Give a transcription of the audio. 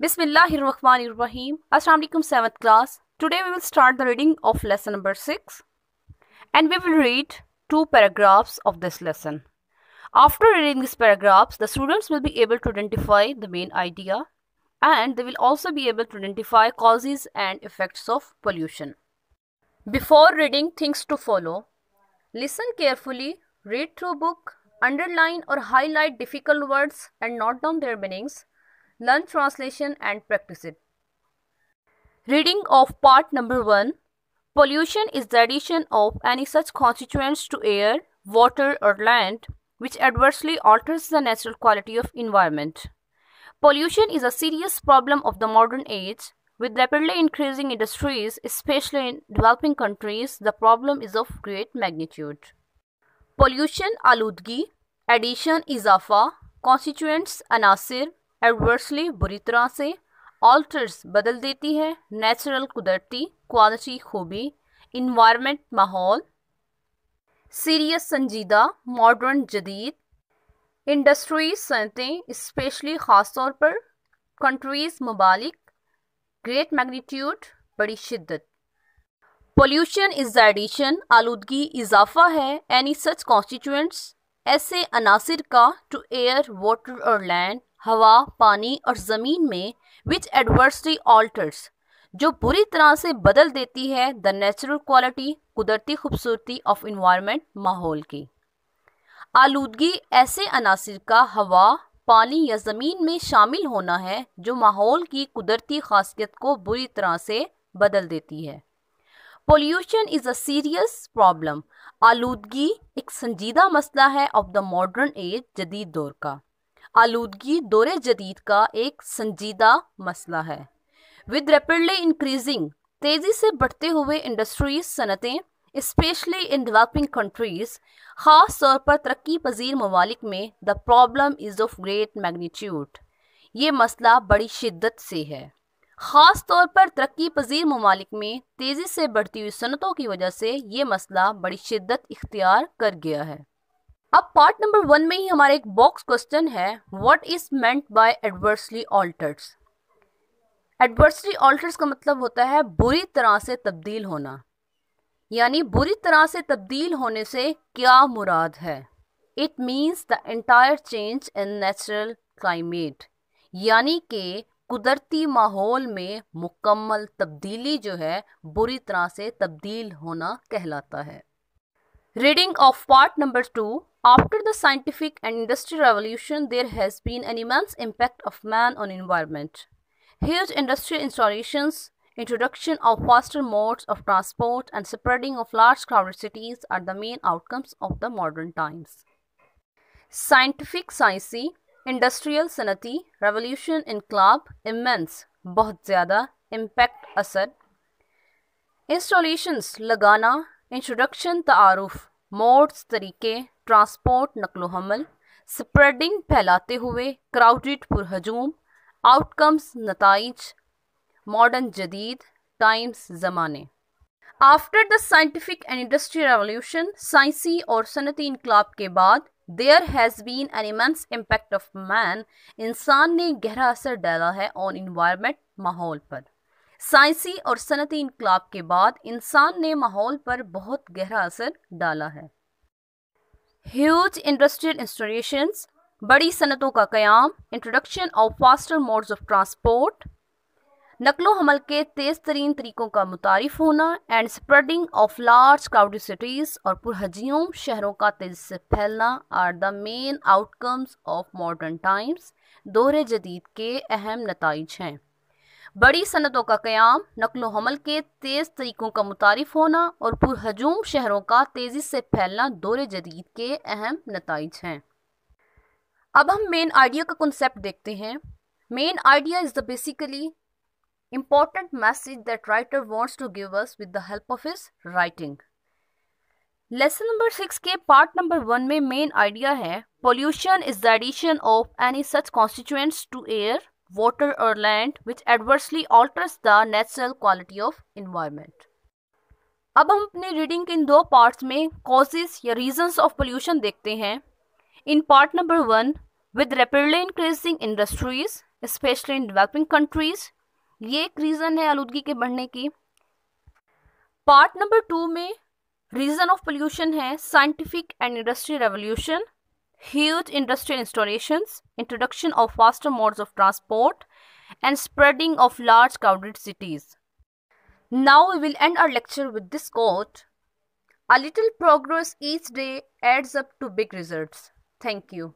Bismillahirrahmanirrahim. Assalamu alaikum 7th class. Today we will start the reading of lesson number 6 and we will read two paragraphs of this lesson. After reading these paragraphs, the students will be able to identify the main idea and they will also be able to identify causes and effects of pollution. Before reading things to follow, listen carefully, read through book, underline or highlight difficult words and note down their meanings learn translation and practice it. Reading of part number 1 Pollution is the addition of any such constituents to air, water or land which adversely alters the natural quality of environment. Pollution is a serious problem of the modern age. With rapidly increasing industries, especially in developing countries, the problem is of great magnitude. Pollution aludgi, addition izafa, constituents anasir, adversely बुरी तरह से alters बदल देती है natural कुदरती quality खूबी environment माहौल serious संजीदा मॉडर्न जदीद इंडस्ट्रीज़ सनतें स्पेशली ख़ास तौर पर कंट्रीज़ मबालिक ग्रेट मैग्नीट्यूड बड़ी शिद्दत। पोल्यूशन इज़ एडिशन आलूदगी इजाफा है एनी सच कॉन्स्टिट्यूंट्स ऐसे अनासर का टू एयर वाटर और लैंड हवा, पानी और ज़मीन में विच एडवर्सली ऑल्टर्स जो बुरी तरह से बदल देती है द नेचुरल क्वालिटी कुदरती खूबसूरती ऑफ़ इन्वायरमेंट माहौल की। आलूदगी ऐसे अनासर का हवा, पानी या ज़मीन में शामिल होना है, जो माहौल की कुदरती खासियत को बुरी तरह से बदल देती है। Pollution is a serious problem आलूदगी एक संजीदा मसला है ऑफ़ द मॉडर्न एज जदीद दौर का। आलूदगी दौरे जदीद का एक संजीदा मसला है। विद रेपिडली इंक्रीजिंग तेज़ी से बढ़ते हुए इंडस्ट्रीज़ सनतें स्पेशली इन डेवलपिंग कंट्रीज़ ख़ास तौर पर तरक्की पजीर ममालिक में the problem is of great magnitude ये मसला बड़ी शिद्दत से है। ख़ास तौर पर तरक्की पजीर ममालिक में तेज़ी से बढ़ती हुई सनतों की वजह से ये मसला बड़ी शिद्दत इख्तियार कर गया है। अब पार्ट नंबर वन में ही हमारा एक बॉक्स क्वेश्चन है what is meant by adversely alters adversely alters का मतलब होता है बुरी तरह से तब्दील होना। यानी बुरी तरह से तब्दील होने से क्या मुराद है? It means the entire change in natural climate यानी कि कुदरती माहौल में मुकम्मल तब्दीली जो है, बुरी तरह से तब्दील होना कहलाता है। Reading of part number two After the scientific and industrial revolution, there has been an immense impact of man on environment. Huge industrial installations, introduction of faster modes of transport and spreading of large crowded cities are the main outcomes of the modern times. Scientific sciencey, industrial sanati, revolution club, immense, बहुत ज़्यादा, impact असर. Installations लगाना, introduction तारुफ, modes तरीके transport नकलो हमल, spreading फैलाते हुए क्राउडेड पुरहजूम, आउटकम्स नतज मॉडर्न जदीद, टाइम्स ज़माने। After the scientific and industrial revolution, साइंसी और सनती इनकलाब के बाद, there has been an immense impact of man, इंसान ने गहरा असर डाला है ऑन इन्वायरमेंट माहौल पर। साइंसी और सनती इनकलाब के बाद, इंसान ने माहौल पर बहुत गहरा असर डाला है। ह्यूज इंडस्ट्रियल इंस्टॉलेशंस बड़ी सनतों का क्याम introduction of faster modes of transport नकलो हमल के तेज़ तरीन तरीक़ों का मुतारफ होना and spreading of large crowded cities और पुरहजियों शहरों का तेज़ी से फैलना are the main outcomes of modern times दोहरे जदीद के अहम नतज हैं। बड़ी सनतों का क्याम, नकलो हमल के तेज़ तरीक़ों का मुतारफ होना और पुरहजूम शहरों का तेज़ी से फैलना दौरे जदीद के अहम नतज हैं। अब हम मेन आइडिया का कंसेप्ट देखते हैं। Main idea is the basically important message that writer wants to give us with the help of his writing. Lesson number six के पार्ट नंबर वन में मेन आइडिया है pollution is the addition of any such constituents to air water or land which adversely alters the natural quality of environment. अब हम अपने reading के इन दो parts में causes या रीजंस ऑफ़ पोल्यूशन देखते हैं। In part number one with rapidly increasing industries specially in developing countries ये एक रीज़न है आलूदगी के बढ़ने की। पार्ट नंबर टू में रीज़न ऑफ़ पोल्यूशन है scientific and industry revolution huge industrial installations, introduction of faster modes of transport, and spreading of large crowded cities. Now we will end our lecture with this quote A little progress each day adds up to big results. Thank you.